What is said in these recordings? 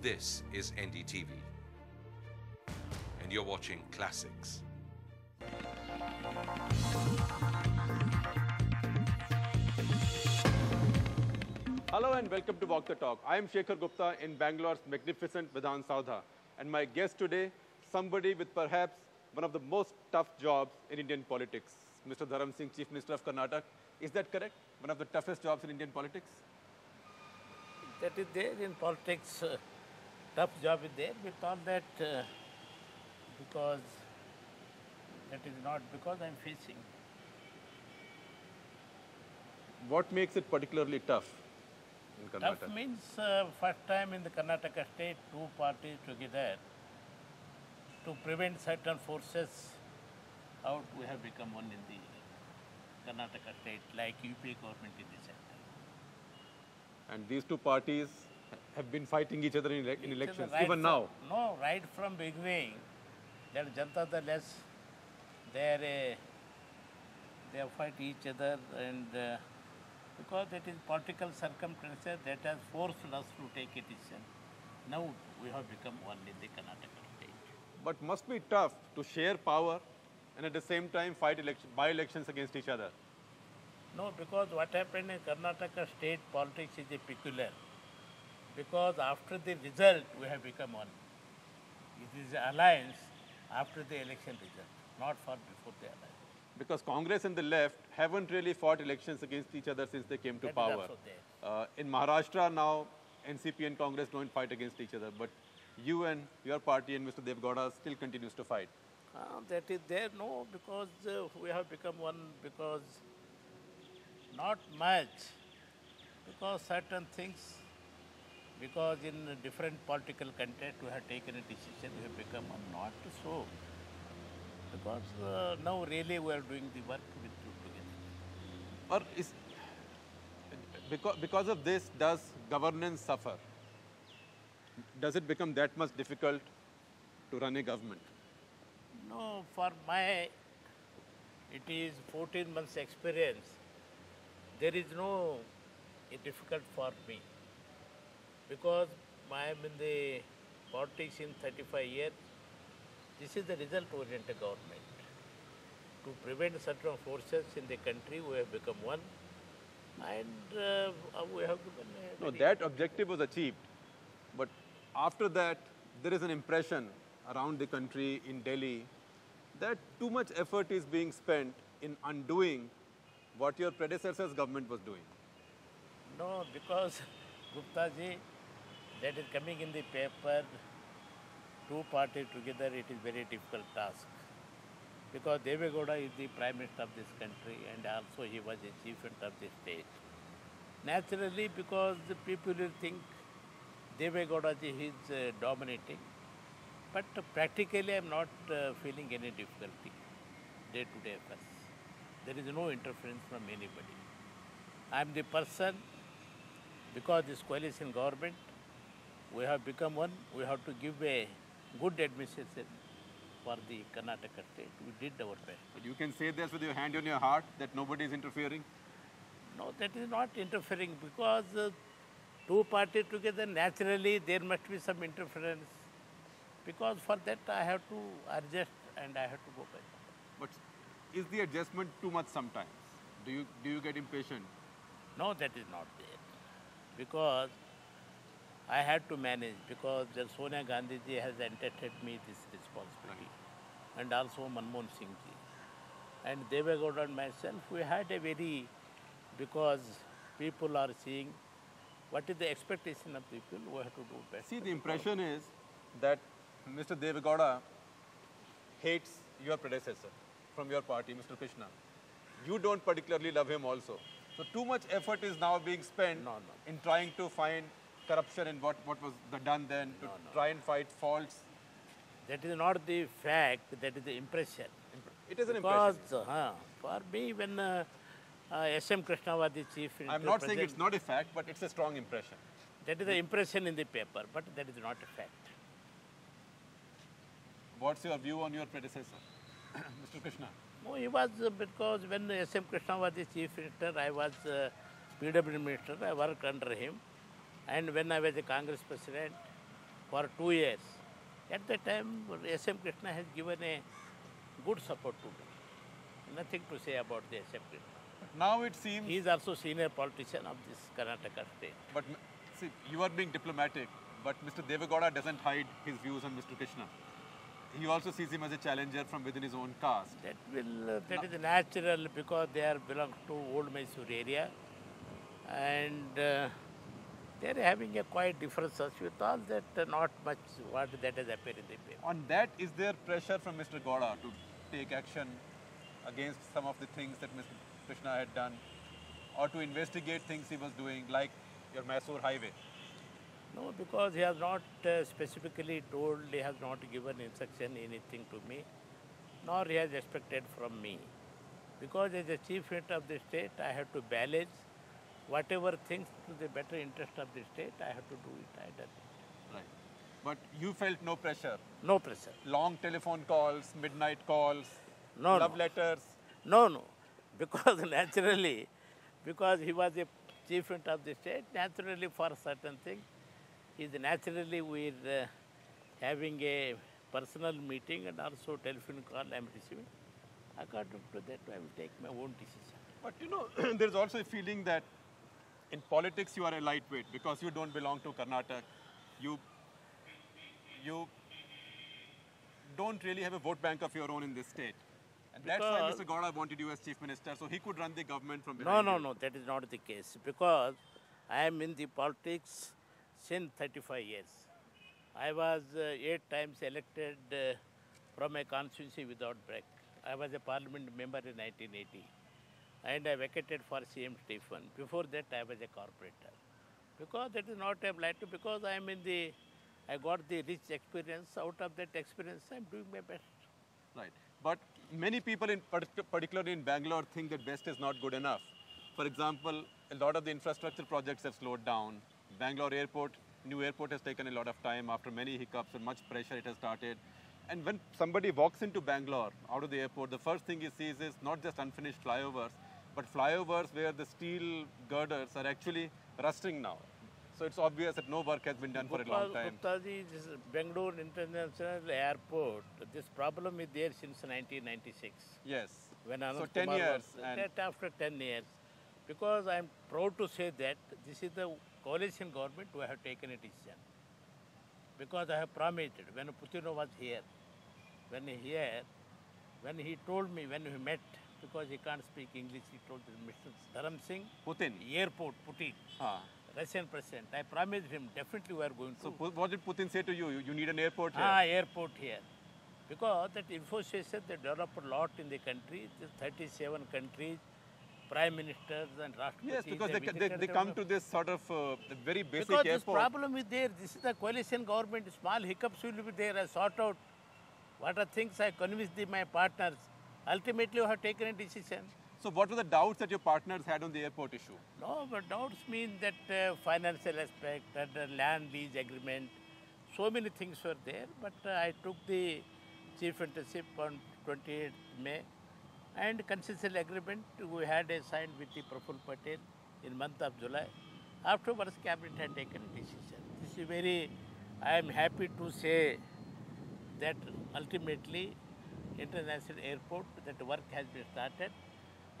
This is NDTV. And you're watching Classics. Hello and welcome to Walk the Talk. I am Shekhar Gupta in Bangalore's magnificent Vidhan Soudha. And my guest today, somebody with perhaps one of the most tough jobs in Indian politics, Mr. Dharam Singh, Chief Minister of Karnataka. Is that correct? One of the toughest jobs in Indian politics? that is there in politics. Uh, tough job is there. We thought that uh, because that is not because I'm facing. What makes it particularly tough in Karnataka? Tough means uh, first time in the Karnataka state, two parties together to prevent certain forces out. We have become one in the Karnataka state, like UP government in the center. And these two parties have been fighting each other in, ele- in elections, right even from- now. No, right from beginning, that Janata Dal has, they they fight each other and uh, because it is political circumstances that has forced us to take a decision. Now we have become one in the Karnataka state. But must be tough to share power and at the same time fight election, by-elections against each other. No, because what happened in Karnataka state politics is a peculiar. Because after the result, we have become one. It is alliance after the election result, not for before the alliance. Because Congress and the left haven't really fought elections against each other since they came to That power. Uh, in Maharashtra now, NCP and Congress don't fight against each other, but you and your party and Mr. Deve Gowda still continues to fight. Uh, that is there, no, because uh, we have become one, because not much, because certain things, because in a different political context we have taken a decision, we have become not so. Because uh, now really we are doing the work with you together. Or is, because, because of this, does governance suffer? Does it become that much difficult to run a government? No, for my, it is 14 months experience. There is no difficult for me because I am in the politics in 35 years. This is the result-oriented government. To prevent certain forces in the country, we have become one, and uh, we have given. a No, that objective was achieved. But after that, there is an impression around the country in Delhi that too much effort is being spent in undoing what your predecessor's government was doing. No, because Gupta ji, that is coming in the paper, two parties together, it is very difficult task. Because Deve Gowda is the Prime Minister of this country and also he was the Chief Minister of the state. Naturally, because the people will think Deve Gowda is uh, dominating, but practically I am not uh, feeling any difficulty day to day affairs. There is no interference from anybody. I am the person, because this coalition government, we have become one, we have to give a good administration for the Karnataka state. We did our best. But you can say this with your hand on your heart that nobody is interfering. No, that is not interfering because uh, two parties together, naturally there must be some interference. Because for that I have to adjust and I have to go back. But is the adjustment too much sometimes? Do you, do you get impatient? No, that is not there. Because I had to manage because the Sonia Gandhi ji has entrusted me this responsibility and also Manmohan Singh ji. And Deve Gowda and myself, we had a very, because people are seeing what is the expectation of people, we have to do better. See, the impression is that Mr. Deve Gowda hates your predecessor from your party, Mr. Krishna. You don't particularly love him also. So too much effort is now being spent No, no. in trying to find corruption and what, what was the- done then, to No, no. try and fight faults. That is not the fact, that is the impression. It is an Because impression. uh, for me, when uh, uh, S.M. Krishna was the chief I'm not saying it's not a fact, but it's a strong impression. That is the impression in the paper, but that is not a fact. What's your view on your predecessor, Mr. Krishna? No, he was uh, because when S.M. Krishna was the chief minister, I was uh, PW minister, I worked under him. And when I was a Congress president, for two years. At that time, S.M. Krishna has given a good support to me. Nothing to say about the S.M. Krishna. Now it seems, He is also senior politician of this Karnataka state. but see, you are being diplomatic, but Mr. Deve Gowda doesn't hide his views on Mr. Krishna. He also sees him as a challenger from within his own caste. That will uh, that is natural because they are belong to old Mysore area, and uh, they are having a quite differences with all that. Uh, not much what that has appeared in the paper. On that, is there pressure from Mr. Gowda to take action against some of the things that Mr. Krishna had done, or to investigate things he was doing, like your Mysore highway? No, because he has not uh, specifically told, he has not given instruction anything to me, nor he has expected from me. Because as a chief minister of the state, I have to balance whatever things to the better interest of the state, I have to do it. I it. Right. But you felt no pressure. No pressure. Long telephone calls, midnight calls, No, love no. letters. No, no. Because naturally, because he was a chief of the state, naturally for certain things, is naturally we're uh, having a personal meeting and also telephone call I am receiving. According to that, I will take my own decision. But you know, there's also a feeling that in politics you are a lightweight because you don't belong to Karnataka. You you don't really have a vote bank of your own in this state. And that's why Mr. Gowda wanted you as chief minister, so he could run the government from No, no, you. no, that is not the case. Because I am in the politics since 35 years. I was uh, eight times elected uh, from a constituency without break. I was a parliament member in 1980. And I vacated for CM Stephen. Before that, I was a corporator. Because that is not a blight, because I am in the, I got the rich experience. Out of that experience, I am doing my best. Right. But many people, in partic- particularly in Bangalore, think that best is not good enough. For example, a lot of the infrastructure projects have slowed down. Bangalore airport, new airport has taken a lot of time after many hiccups and much pressure it has started. And when somebody walks into Bangalore out of the airport, the first thing he sees is not just unfinished flyovers, but flyovers where the steel girders are actually rusting now. So it's obvious that no work has been done for a long time. Gupta ji, this is Bangalore International Airport, this problem is there since 1996. Yes. When so Anand 10 Kumar years. was, after 10 years. Because I am proud to say that this is the coalition government who have taken a decision. Because I have promised when Putin was here, when he here, when he told me, when we met, because he can't speak English, he told Mr. Dharam Singh, Putin. airport, Putin, Ah. Russian president. I promised him definitely we are going to. So what did Putin say to you? You, need an airport here. Ah, airport here. Because that infostation they developed a lot in the country. There's 37 countries, prime ministers and Rashtrapatis. yes, because they, they, they come to this sort of uh, very basic Because this airport. problem is there. This is the coalition government. Small hiccups will be there. I sort out what are things I convinced the, my partners. Ultimately, we have taken a decision. So what were the doubts that your partners had on the airport issue? No, but doubts mean that uh, financial aspect, that uh, land lease agreement, so many things were there. But uh, I took the chief internship on 28th May, and consensual agreement we had a signed with the Praful Patel in month of July. Afterwards, cabinet had taken a decision. This is very. I am happy to say that ultimately, international airport that work has been started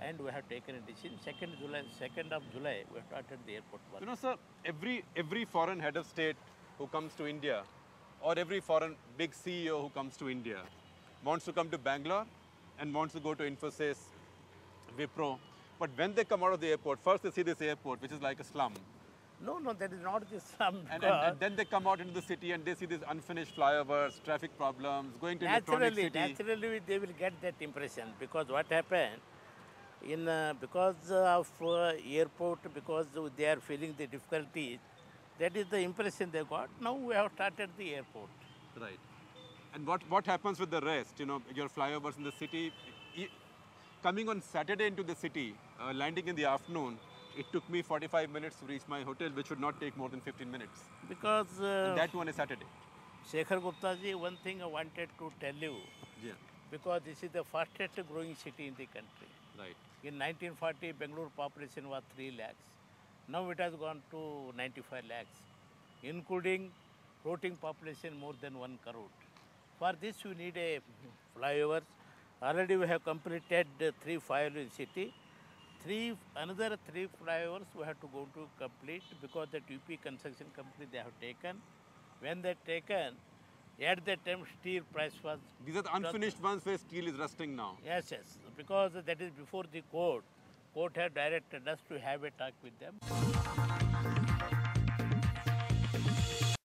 and we have taken a decision. Second July, second of July, we have started the airport work. You know, sir, every every foreign head of state who comes to India, or every foreign big CEO who comes to India, wants to come to Bangalore and wants to go to Infosys, Wipro. But when they come out of the airport, first they see this airport, which is like a slum. No, no, that is not the sum. And, and, and then they come out into the city and they see these unfinished flyovers, traffic problems, going to electronic naturally, city. naturally, they will get that impression because what happened in uh, because of uh, airport because they are feeling the difficulties. That is the impression they got. Now we have started the airport. Right. And what, what happens with the rest? You know, your flyovers in the city, coming on Saturday into the city, uh, landing in the afternoon, it took me 45 minutes to reach my hotel, which should not take more than 15 minutes. Because uh, that one is Saturday. Shekhar Gupta ji, one thing I wanted to tell you, Yeah. because this is the fastest growing city in the country. Right. In 1940, Bangalore population was 3 lakhs. Now it has gone to 95 lakhs, including floating population more than 1 crore. For this, you need a flyovers. Already we have completed three flyovers in city. Three, another three flyovers we have to go to complete because the UP construction company they have taken. When they taken, at that time steel price was These are the unfinished ones where steel is rusting now. yes yes because that is before the court. Court had directed us to have a talk with them.